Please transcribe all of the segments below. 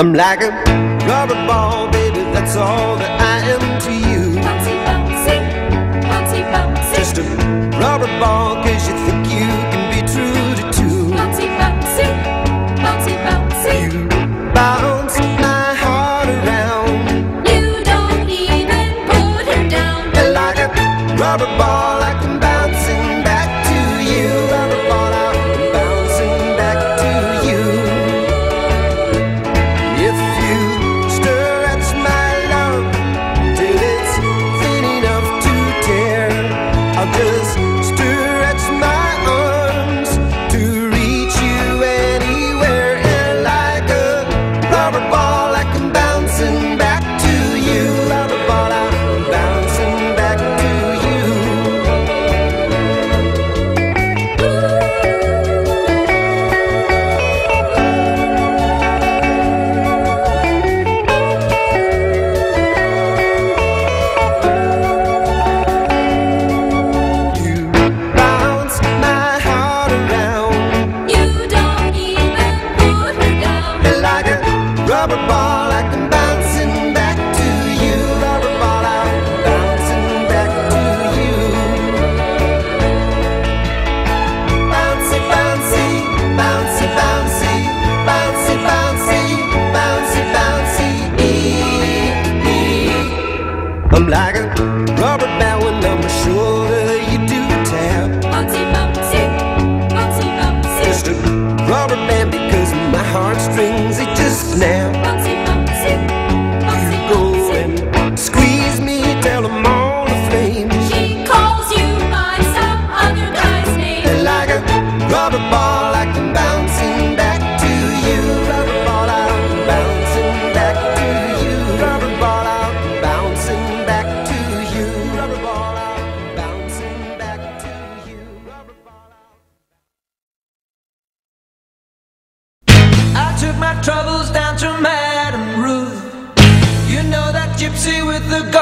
I'm like a rubber ball, baby, that's all that I am to you. Bouncy, bouncy, bouncy, bouncy. Just a rubber ball, cause you think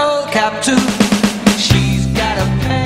old cap too. She's got a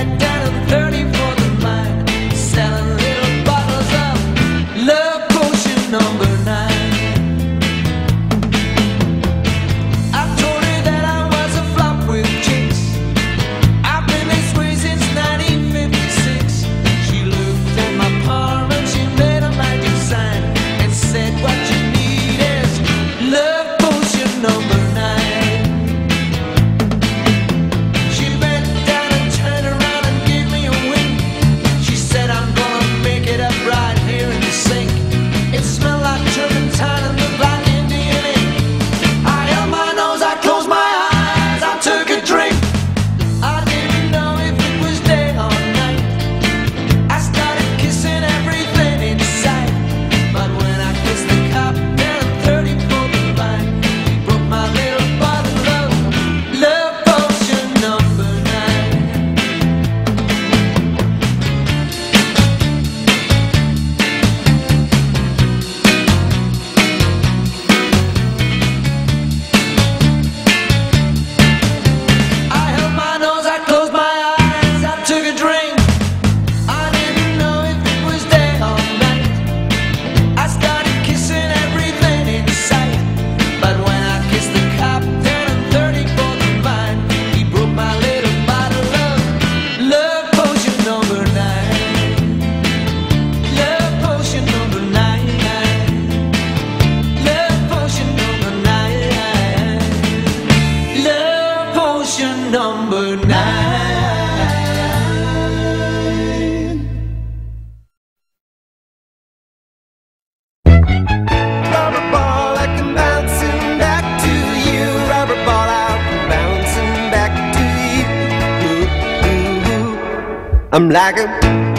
I'm like a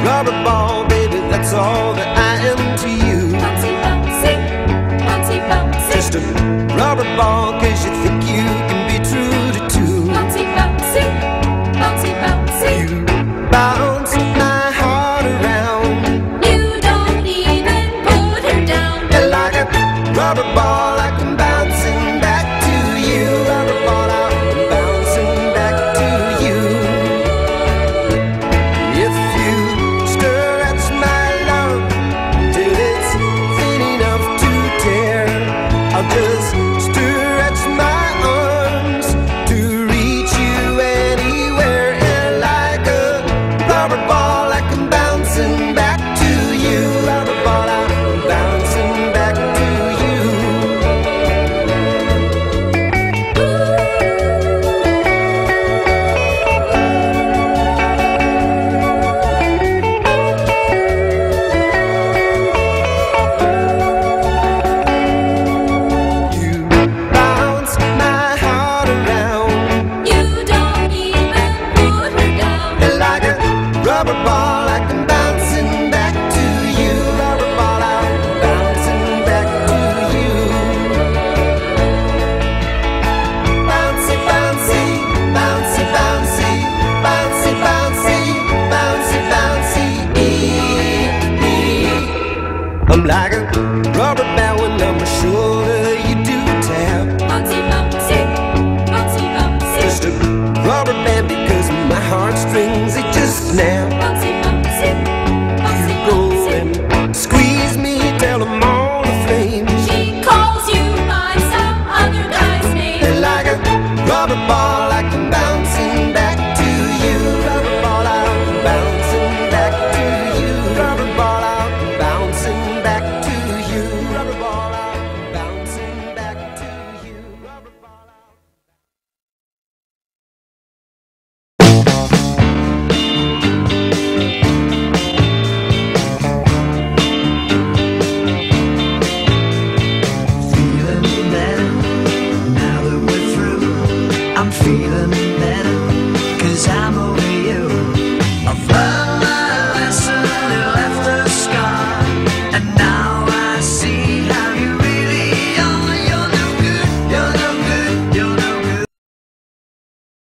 rubber ball, baby, that's all that I am to you. Bouncy, bouncy, bouncy, bouncy. Just a rubber ball, case just I'm like